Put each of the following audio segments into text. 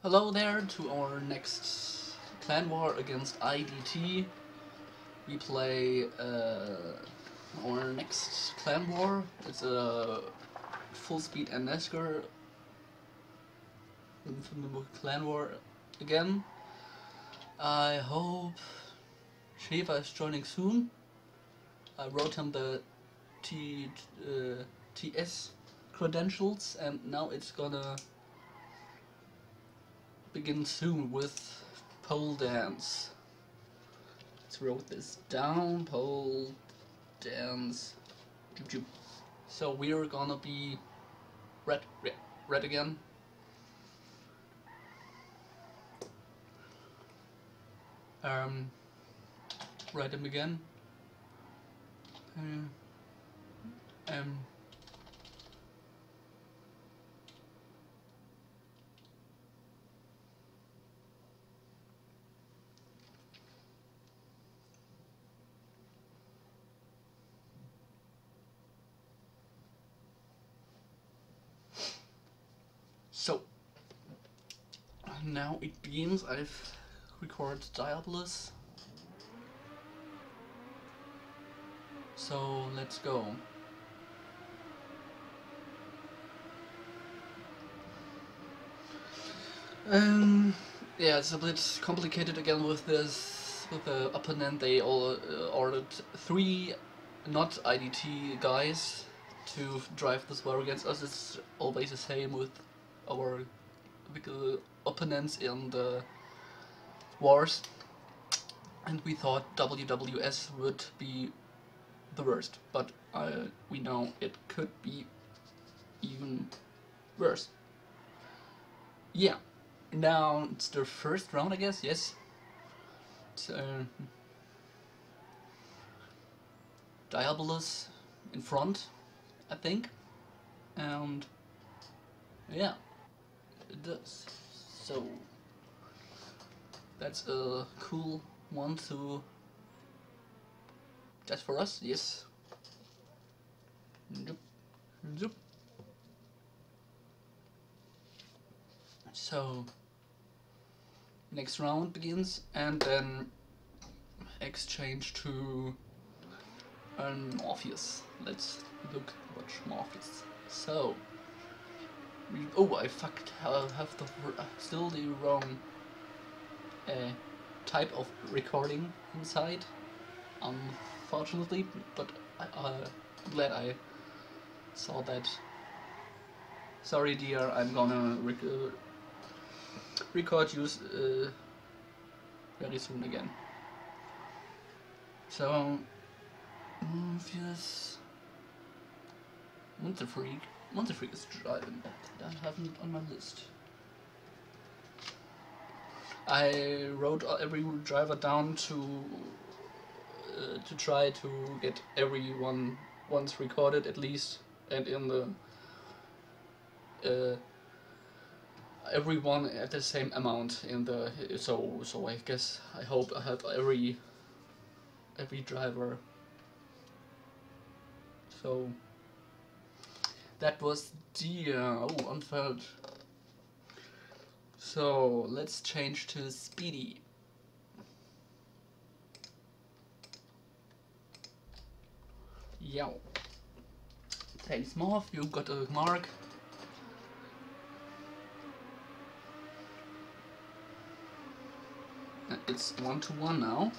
Hello there to our next clan war against IDT. We play uh, our next clan war. It's a full speed NASCAR clan war again. I hope Shiva is joining soon. I wrote him the T, uh, TS credentials and now it's gonna begin soon with pole dance. Let's wrote this down, pole dance. So we're gonna be red, red, red again. Um, write them again. Um, um, So, now it begins. I've recorded Diabolus. So, let's go. Um, yeah, it's a bit complicated again with this, with the opponent. They all uh, ordered three not IDT guys to drive this war against us. It's always the same with our opponents in the wars and we thought WWS would be the worst but uh, we know it could be even worse. Yeah, now it's the first round I guess, yes. So, Diabolus in front, I think, and yeah it does. So that's a cool one to just for us, yes. Yep. Yep. So next round begins and then exchange to an Morpheus. Let's look watch Morpheus. So Oh, I fucked. I have the uh, still the wrong uh, type of recording inside, unfortunately. But I, uh, I'm glad I saw that. Sorry, dear. I'm gonna rec uh, record you uh, very soon again. So, obvious. Winter Freak. Monster Freak is driving. I haven't on my list. I wrote every driver down to uh, to try to get everyone once recorded at least, and in the uh, everyone at the same amount in the so so I guess I hope I had every every driver. So. That was deer. Oh, unfurled. So let's change to speedy. Yeah. Thanks, Morph. You got a mark. It's one to one now.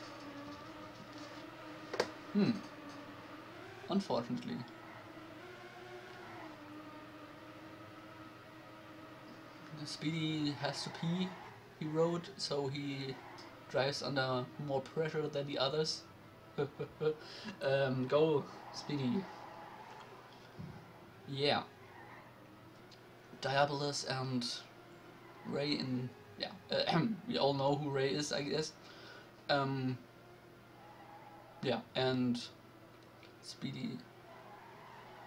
Hmm. Unfortunately. Speedy has to pee, he wrote, so he drives under more pressure than the others. um, go, Speedy. Yeah. Diabolus and Ray in... Yeah, uh, we all know who Ray is, I guess. Um, yeah, and Speedy...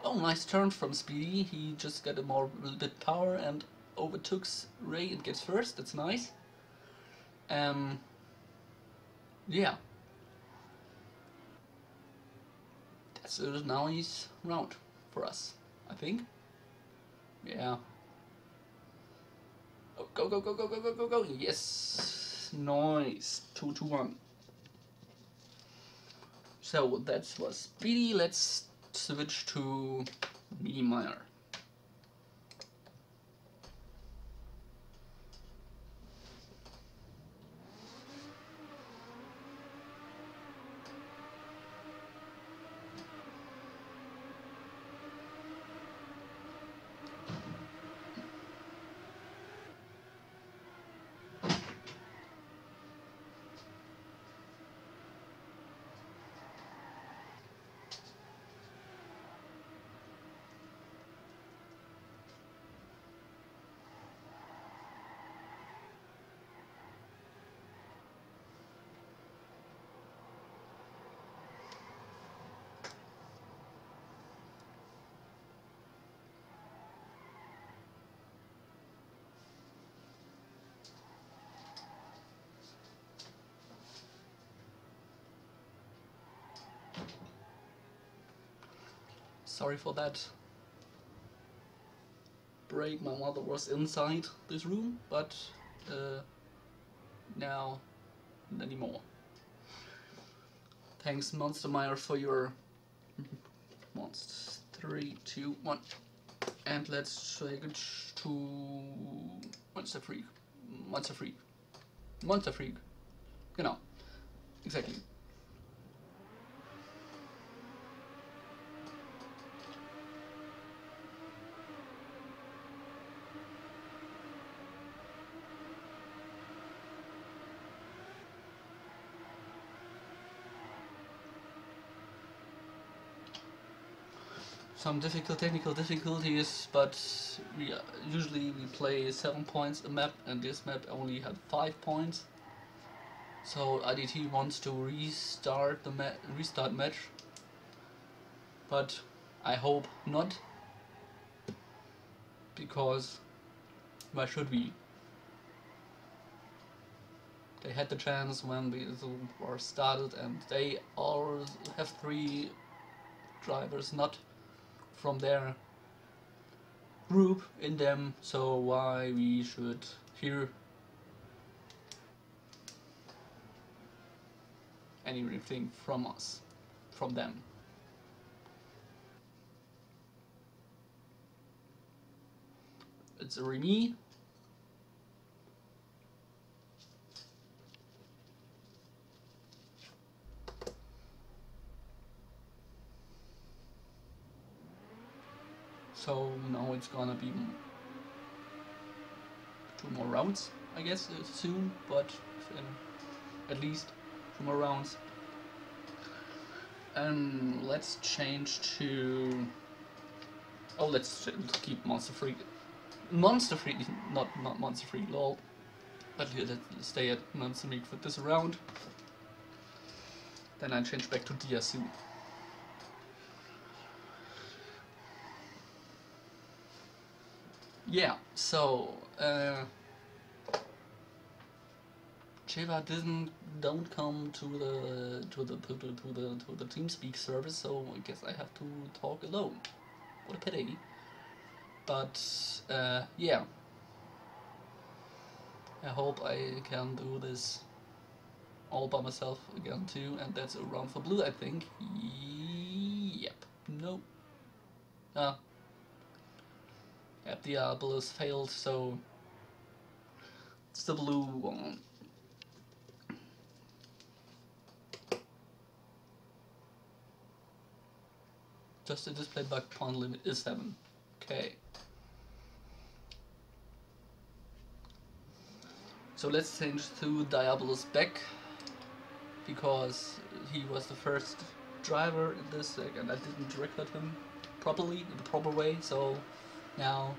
Oh, nice turn from Speedy. He just got a more little bit power and overtook Ray and gets first, that's nice. Um, yeah. That's a nice round for us, I think. Yeah. Oh, go, go, go, go, go, go, go, go. Yes. Nice. 2 to 1. So that was Speedy. Let's switch to Niemeyer. Sorry for that break. My mother was inside this room, but uh, now not anymore. Thanks, Monster Meyer, for your monsters. Three, two, one, and let's switch to Monster Freak. Monster Freak. Monster Freak. Genau. Exactly. Some difficult technical difficulties, but we usually we play seven points a map, and this map only had five points. So IDT wants to restart the ma restart match, but I hope not, because why should we? They had the chance when the war started, and they all have three drivers, not from their group in them so why we should hear anything from us from them. It's a Remy So now it's gonna be two more rounds, I guess, uh, soon, but at least two more rounds. And let's change to. Oh, let's keep Monster Freak. Monster Freak, not not Monster Freak, lol. But let's stay at Monster Freak for this round. Then I change back to DSU. Yeah, so uh, Cheva didn't don't come to the to the to the to the to the TeamSpeak service, so I guess I have to talk alone. What a pity. But uh, yeah, I hope I can do this all by myself again too, and that's a round for blue, I think. Yep. Nope. Ah, Yep, the failed, so it's the blue one. Just a display back pawn limit is 7. Okay. So let's change to Diabolus back because he was the first driver in this and I didn't record him properly in the proper way so now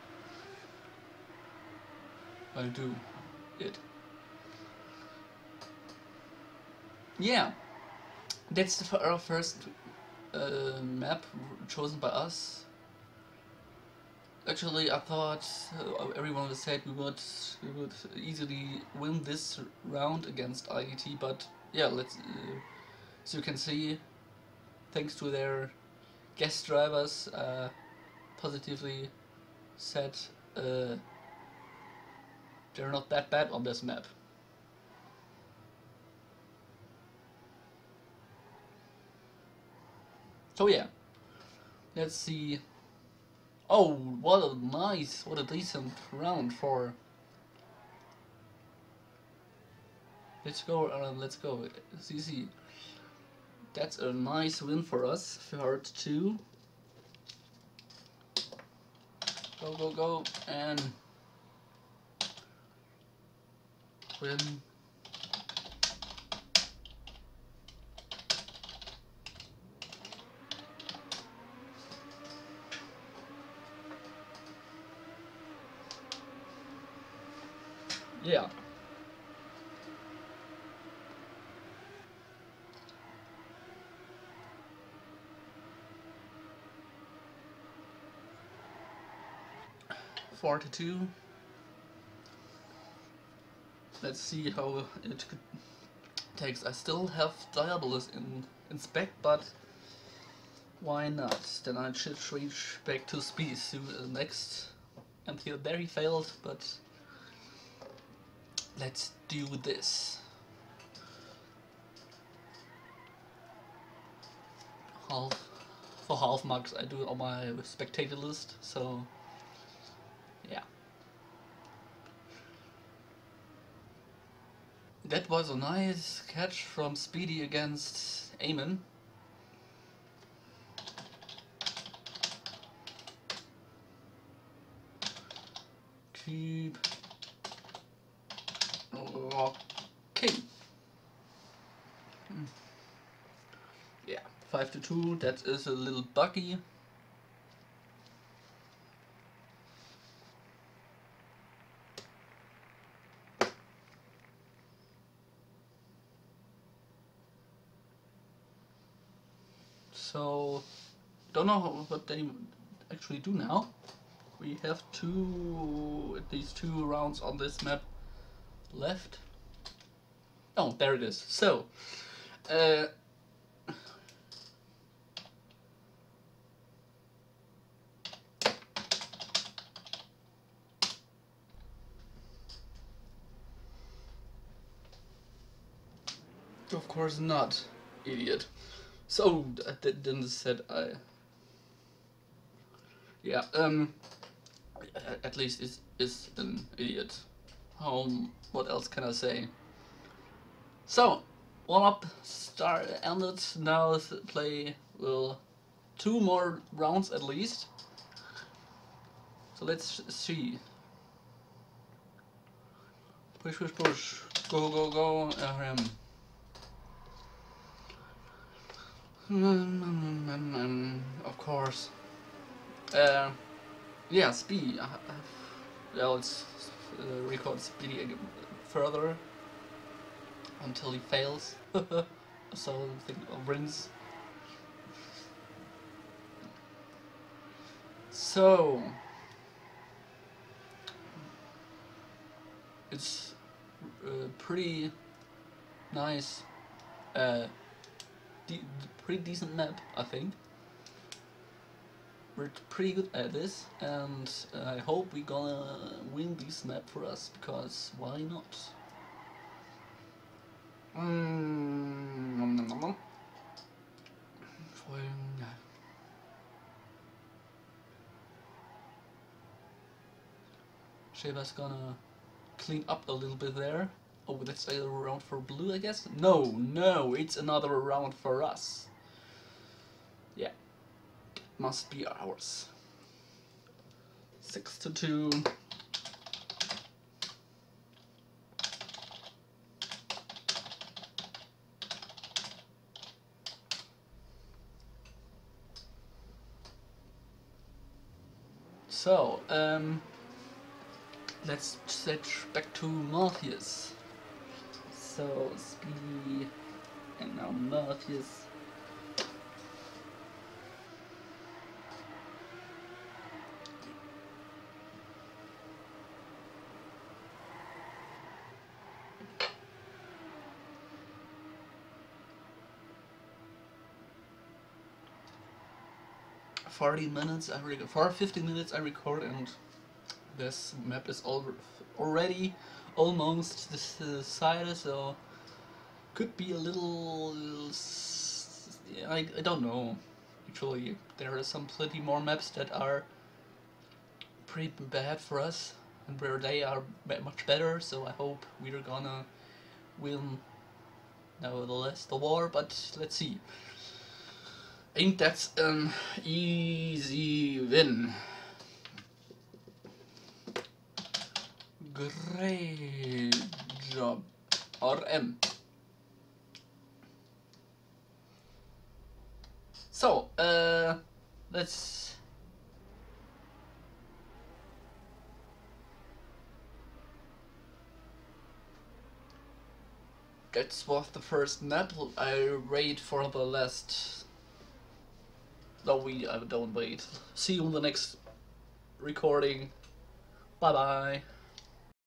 I do it. Yeah, that's the, our first uh, map chosen by us. Actually, I thought uh, everyone would said we would we would easily win this round against IDT, but yeah, let's. Uh, so you can see, thanks to their guest drivers, uh, positively set uh, they're not that bad on this map. So yeah, let's see. Oh, what a nice, what a decent round for. Let's go, uh, let's go, CC. That's a nice win for us, Heart 2. Go, go, go, and win. Yeah. Forty-two. Let's see how it takes. I still have Diabolus in inspect, but why not? Then I should reach back to speed soon next. Here, there he failed, but let's do this. Half for half marks I do on my spectator list, so yeah. That was a nice catch from Speedy against Eamon. Keep Okay. Hmm. Yeah, 5 to 2, that is a little buggy. So, don't know what they actually do now. We have two, at least two rounds on this map left. Oh, there it is. So, uh, of course not, idiot. So, then said I. Yeah, um, at least is is an idiot. Um, what else can I say? So, one up start ended. Now play will two more rounds at least. So let's see. Push, push, push. Go, go, go. RM. Of course. Uh, yeah, speed. Uh, yeah, let's uh, record speedy further until he fails. so think of rinse. So it's uh, pretty nice, uh, de pretty decent map, I think we're pretty good at this and I hope we're gonna win this map for us because why not? Mm, nom, nom, nom, Shaba's gonna clean up a little bit there. Oh, that's a round for blue, I guess? No, no, it's another round for us. Yeah must be ours. Six to two. So, um, let's switch back to Morpheus. So, Speedy, and now Morpheus. 40 minutes I record for 50 minutes I record and this map is al already almost decided, so could be a little. I, I don't know. Actually, there are some plenty more maps that are pretty bad for us, and where they are much better. So I hope we're gonna win nevertheless the war. But let's see. I think that's an easy win. Great job. RM. So, uh, let's... That was the first map. I wait for the last... No, we I don't wait. See you in the next recording. Bye bye.